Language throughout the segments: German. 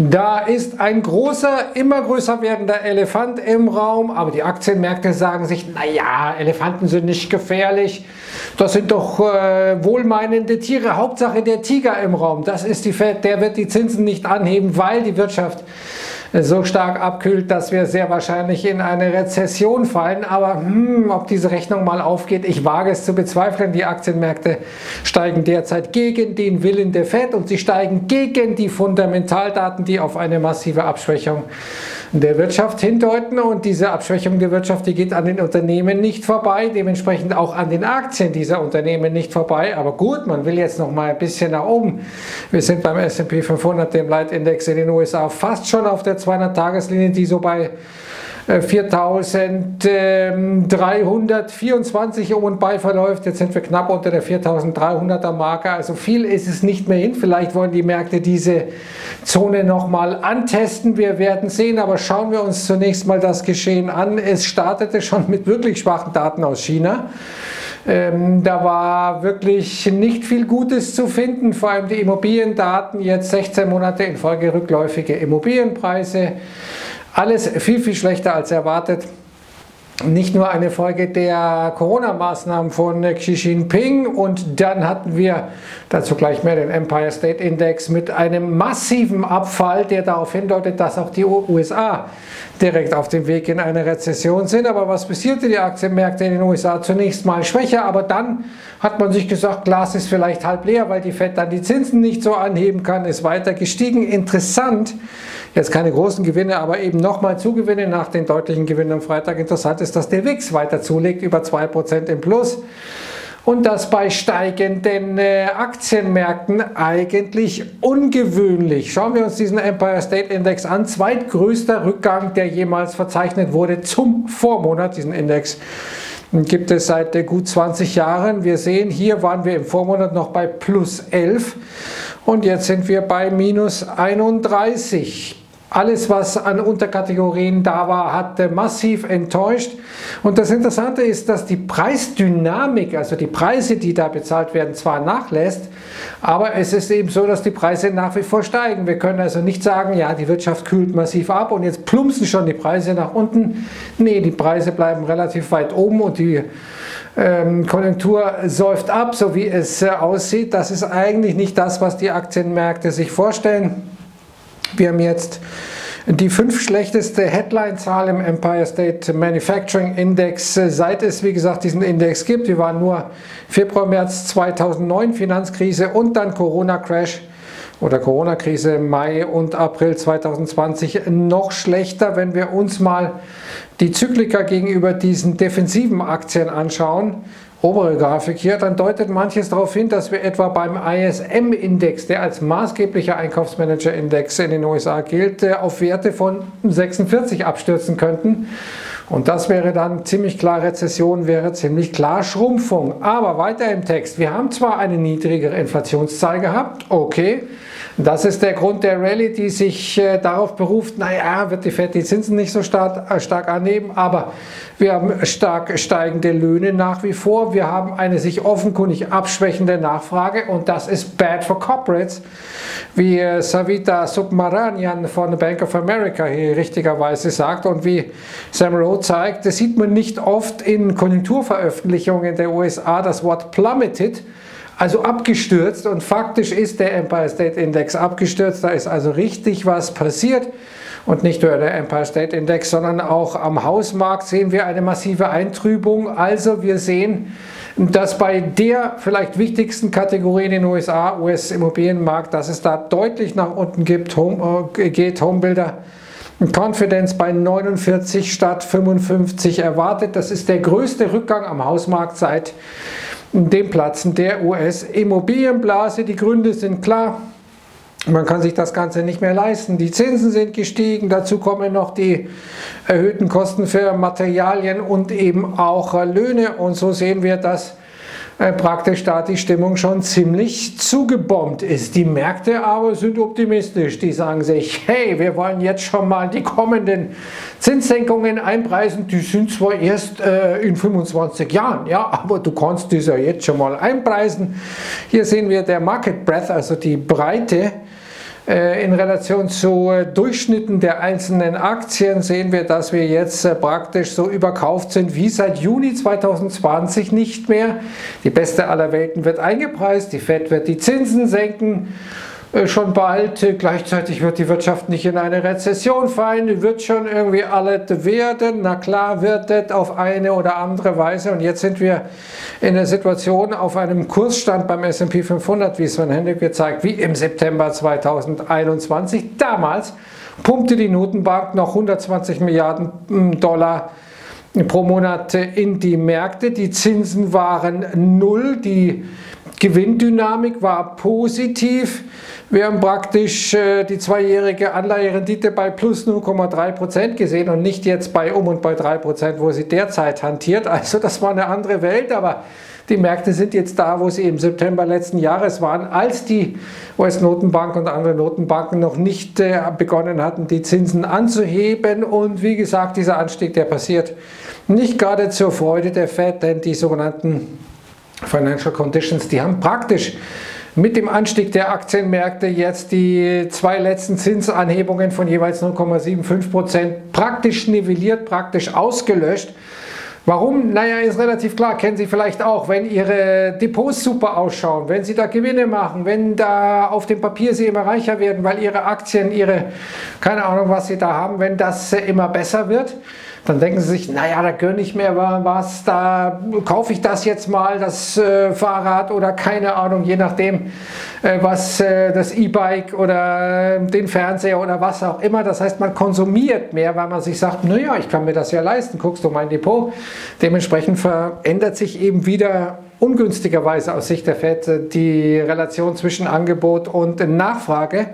Da ist ein großer, immer größer werdender Elefant im Raum, aber die Aktienmärkte sagen sich, naja, Elefanten sind nicht gefährlich, das sind doch äh, wohlmeinende Tiere, Hauptsache der Tiger im Raum, das ist die Fed, der wird die Zinsen nicht anheben, weil die Wirtschaft so stark abkühlt, dass wir sehr wahrscheinlich in eine Rezession fallen. Aber hm, ob diese Rechnung mal aufgeht, ich wage es zu bezweifeln. Die Aktienmärkte steigen derzeit gegen den Willen der Fed und sie steigen gegen die Fundamentaldaten, die auf eine massive Abschwächung der Wirtschaft hindeuten. Und diese Abschwächung der Wirtschaft, die geht an den Unternehmen nicht vorbei, dementsprechend auch an den Aktien dieser Unternehmen nicht vorbei. Aber gut, man will jetzt noch mal ein bisschen nach oben. Wir sind beim S&P 500, dem Leitindex in den USA, fast schon auf der 200-Tageslinie, die so bei 4324 um und bei verläuft. Jetzt sind wir knapp unter der 4300er Marke. Also viel ist es nicht mehr hin. Vielleicht wollen die Märkte diese Zone nochmal antesten. Wir werden sehen. Aber schauen wir uns zunächst mal das Geschehen an. Es startete schon mit wirklich schwachen Daten aus China. Ähm, da war wirklich nicht viel Gutes zu finden, vor allem die Immobiliendaten, jetzt 16 Monate in Folge rückläufige Immobilienpreise. Alles viel, viel schlechter als erwartet. Nicht nur eine Folge der Corona-Maßnahmen von Xi Jinping und dann hatten wir dazu gleich mehr den Empire State Index mit einem massiven Abfall, der darauf hindeutet, dass auch die USA direkt auf dem Weg in eine Rezession sind. Aber was passierte? Die Aktienmärkte in den USA zunächst mal schwächer, aber dann hat man sich gesagt, Glas ist vielleicht halb leer, weil die Fed dann die Zinsen nicht so anheben kann, ist weiter gestiegen. Interessant Jetzt keine großen Gewinne, aber eben nochmal Zugewinne nach den deutlichen Gewinnen am Freitag. Interessant ist, dass der WIX weiter zulegt, über 2% im Plus. Und das bei steigenden äh, Aktienmärkten eigentlich ungewöhnlich. Schauen wir uns diesen Empire State Index an. Zweitgrößter Rückgang, der jemals verzeichnet wurde zum Vormonat. Diesen Index gibt es seit äh, gut 20 Jahren. Wir sehen, hier waren wir im Vormonat noch bei plus 11 und jetzt sind wir bei minus 31. Alles, was an Unterkategorien da war, hat massiv enttäuscht. Und das Interessante ist, dass die Preisdynamik, also die Preise, die da bezahlt werden, zwar nachlässt, aber es ist eben so, dass die Preise nach wie vor steigen. Wir können also nicht sagen, ja, die Wirtschaft kühlt massiv ab und jetzt plumpsen schon die Preise nach unten. Nee, die Preise bleiben relativ weit oben und die ähm, Konjunktur säuft ab, so wie es äh, aussieht. Das ist eigentlich nicht das, was die Aktienmärkte sich vorstellen. Wir haben jetzt die fünf schlechteste Headline-Zahl im Empire State Manufacturing Index, seit es, wie gesagt, diesen Index gibt. Wir waren nur Februar, März 2009, Finanzkrise und dann Corona-Crash oder Corona-Krise Mai und April 2020 noch schlechter, wenn wir uns mal die Zyklika gegenüber diesen defensiven Aktien anschauen obere Grafik hier, dann deutet manches darauf hin, dass wir etwa beim ISM-Index, der als maßgeblicher Einkaufsmanager-Index in den USA gilt, äh, auf Werte von 46 abstürzen könnten. Und das wäre dann ziemlich klar Rezession, wäre ziemlich klar Schrumpfung. Aber weiter im Text. Wir haben zwar eine niedrigere Inflationszahl gehabt, okay, das ist der Grund der Rallye, die sich äh, darauf beruft, naja, wird die Fed die Zinsen nicht so stark, äh, stark annehmen, aber wir haben stark steigende Löhne nach wie vor, wir haben eine sich offenkundig abschwächende Nachfrage und das ist bad for corporates, wie äh, Savita Submaranian von Bank of America hier richtigerweise sagt und wie Sam Rowe zeigt, das sieht man nicht oft in Konjunkturveröffentlichungen der USA, das Wort plummeted, also abgestürzt und faktisch ist der Empire State Index abgestürzt. Da ist also richtig was passiert. Und nicht nur der Empire State Index, sondern auch am Hausmarkt sehen wir eine massive Eintrübung. Also wir sehen, dass bei der vielleicht wichtigsten Kategorie in den USA, US-Immobilienmarkt, dass es da deutlich nach unten gibt, Home, äh, geht, Homebuilder. Confidence bei 49 statt 55 erwartet. Das ist der größte Rückgang am Hausmarkt seit dem Platzen der US-Immobilienblase. Die Gründe sind klar. Man kann sich das Ganze nicht mehr leisten. Die Zinsen sind gestiegen. Dazu kommen noch die erhöhten Kosten für Materialien und eben auch Löhne. Und so sehen wir, dass äh, praktisch da die Stimmung schon ziemlich zugebombt ist. Die Märkte aber sind optimistisch. Die sagen sich, hey, wir wollen jetzt schon mal die kommenden Zinssenkungen einpreisen. Die sind zwar erst äh, in 25 Jahren, ja, aber du kannst diese jetzt schon mal einpreisen. Hier sehen wir der Market Breadth, also die Breite Äh, in Relation zu äh, Durchschnitten der einzelnen Aktien sehen wir, dass wir jetzt äh, praktisch so überkauft sind wie seit Juni 2020 nicht mehr. Die beste aller Welten wird eingepreist, die Fed wird die Zinsen senken äh, schon bald. Gleichzeitig wird die Wirtschaft nicht in eine Rezession fallen, wird schon irgendwie alles werden. Na klar wird das auf eine oder andere Weise. Und jetzt sind wir in der Situation auf einem Kursstand beim S&P 500, wie Sven Hendrik gezeigt, wie im September 2021. Damals pumpte die Notenbank noch 120 Milliarden hm, Dollar pro Monat in die Märkte. Die Zinsen waren null, die Gewinndynamik war positiv. Wir haben praktisch äh, die zweijährige Anleiherendite bei plus 0,3% gesehen und nicht jetzt bei um und bei 3%, wo sie derzeit hantiert. Also das war eine andere Welt, aber die Märkte sind jetzt da, wo sie im September letzten Jahres waren, als die US-Notenbank und andere Notenbanken noch nicht äh, begonnen hatten, die Zinsen anzuheben. Und wie gesagt, dieser Anstieg, der passiert nicht gerade zur Freude der Fed, denn die sogenannten Financial Conditions, die haben praktisch mit dem Anstieg der Aktienmärkte jetzt die zwei letzten Zinsanhebungen von jeweils 0,75 Prozent praktisch nivelliert, praktisch ausgelöscht. Warum? Naja, ist relativ klar, kennen Sie vielleicht auch, wenn Ihre Depots super ausschauen, wenn Sie da Gewinne machen, wenn da auf dem Papier Sie immer reicher werden, weil Ihre Aktien, Ihre, keine Ahnung, was Sie da haben, wenn das immer besser wird, dann denken sie sich, naja, da gönne ich mir was, da kaufe ich das jetzt mal, das äh, Fahrrad oder keine Ahnung, je nachdem, äh, was äh, das E-Bike oder äh, den Fernseher oder was auch immer. Das heißt, man konsumiert mehr, weil man sich sagt, naja, ich kann mir das ja leisten, guckst du mein Depot. Dementsprechend verändert sich eben wieder ungünstigerweise aus Sicht der FED die Relation zwischen Angebot und Nachfrage.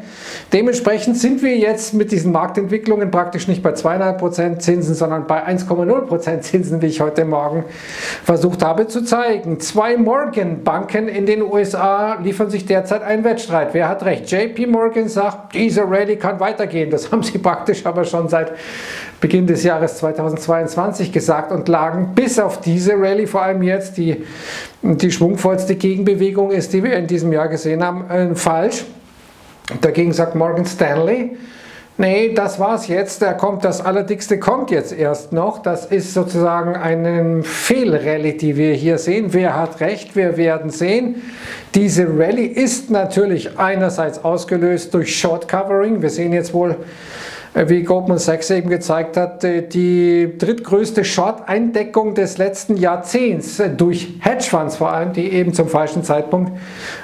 Dementsprechend sind wir jetzt mit diesen Marktentwicklungen praktisch nicht bei 2,5% Zinsen, sondern bei 1,0% Zinsen, wie ich heute Morgen versucht habe zu zeigen. Zwei Morgan-Banken in den USA liefern sich derzeit einen Wettstreit. Wer hat recht? JP Morgan sagt, diese Rallye kann weitergehen. Das haben sie praktisch aber schon seit Beginn des Jahres 2022 gesagt und lagen bis auf diese Rallye, vor allem jetzt die, die schwungvollste Gegenbewegung ist, die wir in diesem Jahr gesehen haben, äh, falsch. Dagegen sagt Morgan Stanley, Nee, das war's jetzt. Da kommt das Allerdickste kommt jetzt erst noch. Das ist sozusagen eine Fehlrallye, die wir hier sehen. Wer hat recht? Wir werden sehen. Diese Rallye ist natürlich einerseits ausgelöst durch Short Covering. Wir sehen jetzt wohl wie Goldman Sachs eben gezeigt hat, äh, die drittgrößte Short-Eindeckung des letzten Jahrzehnts äh, durch Hedgefonds vor allem, die eben zum falschen Zeitpunkt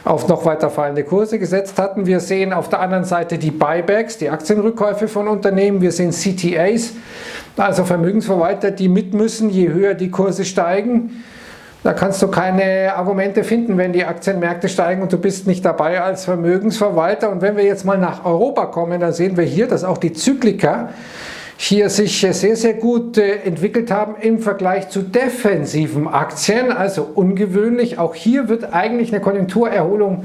auf noch weiter fallende Kurse gesetzt hatten. Wir sehen auf der anderen Seite die Buybacks, die Aktienrückkäufe von Unternehmen. Wir sehen CTAs, also Vermögensverwalter, die mit müssen, je höher die Kurse steigen. Da kannst du keine Argumente finden, wenn die Aktienmärkte steigen und du bist nicht dabei als Vermögensverwalter. Und wenn wir jetzt mal nach Europa kommen, dann sehen wir hier, dass auch die Zyklika hier sich sehr, sehr gut äh, entwickelt haben im Vergleich zu defensiven Aktien. Also ungewöhnlich. Auch hier wird eigentlich eine Konjunkturerholung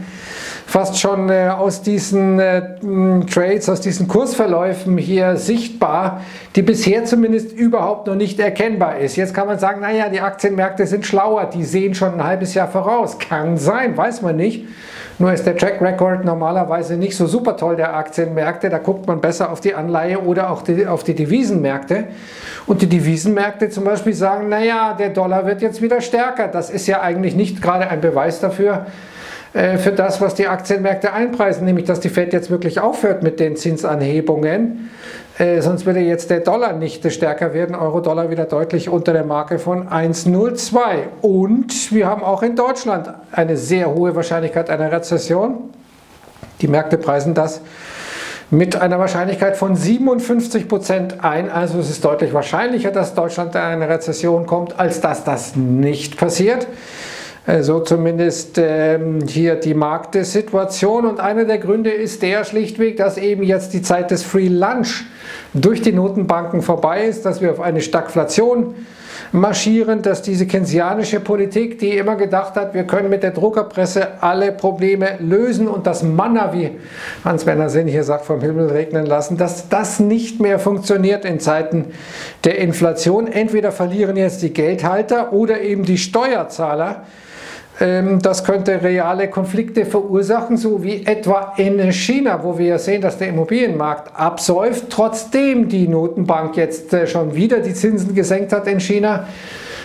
fast schon äh, aus diesen äh, Trades, aus diesen Kursverläufen hier sichtbar, die bisher zumindest überhaupt noch nicht erkennbar ist. Jetzt kann man sagen, naja, die Aktienmärkte sind schlauer, die sehen schon ein halbes Jahr voraus. Kann sein, weiß man nicht. Nur ist der Track Record normalerweise nicht so super toll der Aktienmärkte. Da guckt man besser auf die Anleihe oder auch die, auf die Devisenmärkte. Und die Devisenmärkte zum Beispiel sagen, naja, der Dollar wird jetzt wieder stärker. Das ist ja eigentlich nicht gerade ein Beweis dafür, für das, was die Aktienmärkte einpreisen, nämlich dass die Fed jetzt wirklich aufhört mit den Zinsanhebungen. Äh, sonst würde jetzt der Dollar nicht stärker werden, Euro-Dollar wieder deutlich unter der Marke von 1,02. Und wir haben auch in Deutschland eine sehr hohe Wahrscheinlichkeit einer Rezession. Die Märkte preisen das mit einer Wahrscheinlichkeit von 57 Prozent ein. Also es ist deutlich wahrscheinlicher, dass Deutschland in eine Rezession kommt, als dass das nicht passiert. So zumindest ähm, hier die Marktsituation. Und einer der Gründe ist der schlichtweg, dass eben jetzt die Zeit des Free Lunch durch die Notenbanken vorbei ist, dass wir auf eine Stagflation marschieren, dass diese keynesianische Politik, die immer gedacht hat, wir können mit der Druckerpresse alle Probleme lösen und das Manna, wie Hans-Werner Sinn hier sagt, vom Himmel regnen lassen, dass das nicht mehr funktioniert in Zeiten der Inflation. Entweder verlieren jetzt die Geldhalter oder eben die Steuerzahler das könnte reale Konflikte verursachen, so wie etwa in China, wo wir sehen, dass der Immobilienmarkt absäuft, trotzdem die Notenbank jetzt äh, schon wieder die Zinsen gesenkt hat in China.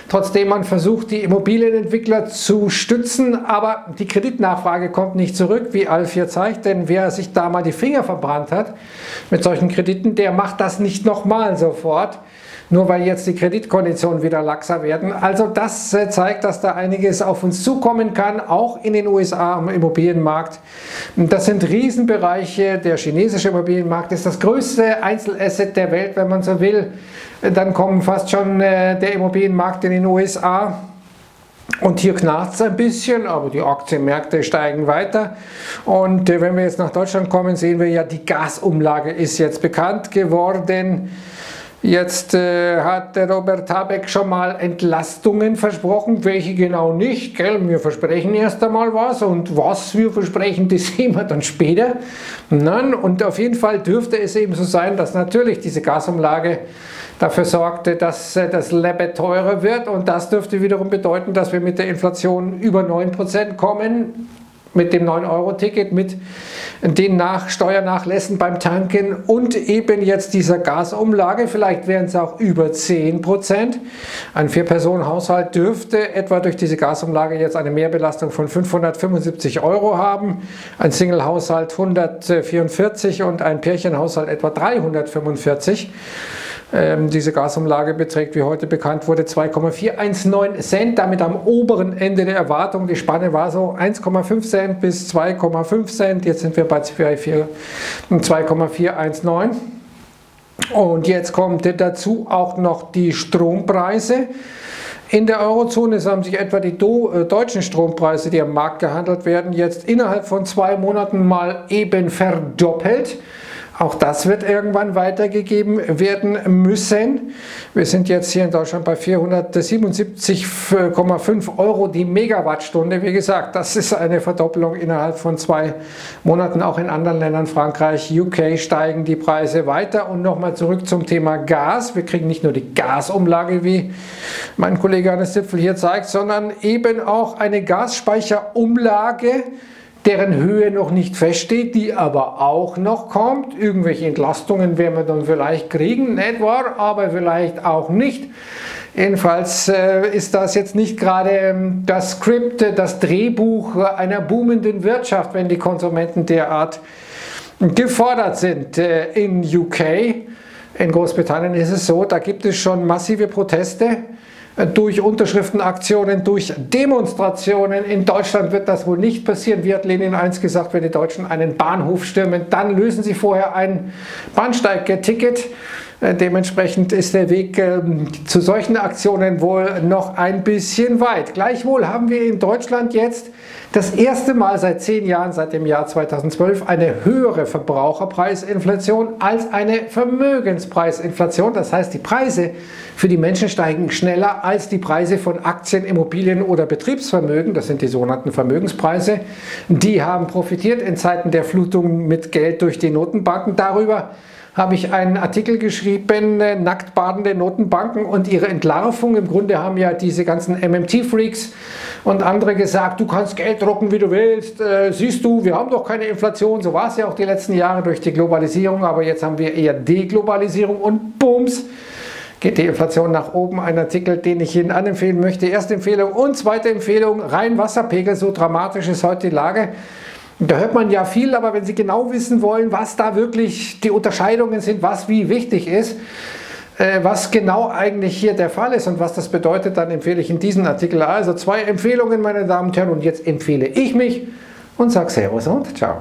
Trotzdem man versucht, die Immobilienentwickler zu stützen, aber die Kreditnachfrage kommt nicht zurück, wie Alf hier zeigt, denn wer sich da mal die Finger verbrannt hat mit solchen Krediten, der macht das nicht nochmal sofort nur weil jetzt die Kreditkonditionen wieder laxer werden. Also das äh, zeigt, dass da einiges auf uns zukommen kann, auch in den USA am Immobilienmarkt. Das sind Riesenbereiche. Der chinesische Immobilienmarkt ist das größte Einzelasset der Welt, wenn man so will. Dann kommen fast schon äh, der Immobilienmarkt in den USA. Und hier knarrt es ein bisschen, aber die Aktienmärkte steigen weiter. Und äh, wenn wir jetzt nach Deutschland kommen, sehen wir ja, die Gasumlage ist jetzt bekannt geworden. Jetzt äh, hat der Robert Habeck schon mal Entlastungen versprochen, welche genau nicht. Gell? Wir versprechen erst einmal was und was wir versprechen, das sehen wir dann später. Nein, und auf jeden Fall dürfte es eben so sein, dass natürlich diese Gasumlage dafür sorgte, dass äh, das Lebe teurer wird und das dürfte wiederum bedeuten, dass wir mit der Inflation über 9% kommen mit dem 9-Euro-Ticket, mit den Nach Steuernachlässen beim Tanken und eben jetzt dieser Gasumlage. Vielleicht wären es auch über 10 Prozent. Ein Vier-Personen-Haushalt dürfte etwa durch diese Gasumlage jetzt eine Mehrbelastung von 575 Euro haben. Ein Single-Haushalt 144 und ein Pärchenhaushalt etwa 345. Ähm, diese Gasumlage beträgt, wie heute bekannt wurde, 2,419 Cent, damit am oberen Ende der Erwartung. Die Spanne war so 1,5 Cent bis 2,5 Cent. Jetzt sind wir bei 2,419. Und jetzt kommt dazu auch noch die Strompreise. In der Eurozone haben sich etwa die äh, deutschen Strompreise, die am Markt gehandelt werden, jetzt innerhalb von zwei Monaten mal eben verdoppelt. Auch das wird irgendwann weitergegeben werden müssen. Wir sind jetzt hier in Deutschland bei 477,5 Euro die Megawattstunde. Wie gesagt, das ist eine Verdoppelung innerhalb von zwei Monaten. Auch in anderen Ländern, Frankreich, UK, steigen die Preise weiter. Und nochmal zurück zum Thema Gas. Wir kriegen nicht nur die Gasumlage, wie mein Kollege Hannes Zipfel hier zeigt, sondern eben auch eine Gasspeicherumlage deren Höhe noch nicht feststeht, die aber auch noch kommt. Irgendwelche Entlastungen werden wir dann vielleicht kriegen, wahr? Aber vielleicht auch nicht. Jedenfalls äh, ist das jetzt nicht gerade ähm, das Skript, das Drehbuch einer boomenden Wirtschaft, wenn die Konsumenten derart gefordert sind. Äh, in UK, in Großbritannien ist es so, da gibt es schon massive Proteste durch Unterschriftenaktionen, durch Demonstrationen. In Deutschland wird das wohl nicht passieren. Wie hat Lenin einst gesagt, wenn die Deutschen einen Bahnhof stürmen, dann lösen sie vorher ein Bahnsteigticket. Äh, dementsprechend ist der Weg ähm, zu solchen Aktionen wohl noch ein bisschen weit. Gleichwohl haben wir in Deutschland jetzt das erste Mal seit zehn Jahren, seit dem Jahr 2012, eine höhere Verbraucherpreisinflation als eine Vermögenspreisinflation. Das heißt, die Preise für die Menschen steigen schneller als die Preise von Aktien, Immobilien oder Betriebsvermögen. Das sind die sogenannten Vermögenspreise. Die haben profitiert in Zeiten der Flutung mit Geld durch die Notenbanken darüber habe ich einen Artikel geschrieben, äh, nackt badende Notenbanken und ihre Entlarvung. Im Grunde haben ja diese ganzen MMT-Freaks und andere gesagt, du kannst Geld drucken, wie du willst. Äh, siehst du, wir haben doch keine Inflation. So war es ja auch die letzten Jahre durch die Globalisierung, aber jetzt haben wir eher Deglobalisierung und Bums geht die Inflation nach oben. Ein Artikel, den ich Ihnen anempfehlen möchte. Erste Empfehlung und zweite Empfehlung, rein Wasserpegel, so dramatisch ist heute die Lage. Da hört man ja viel, aber wenn Sie genau wissen wollen, was da wirklich die Unterscheidungen sind, was wie wichtig ist, äh, was genau eigentlich hier der Fall ist und was das bedeutet, dann empfehle ich in diesem Artikel also zwei Empfehlungen, meine Damen und Herren, und jetzt empfehle ich mich und sage Servus und ciao.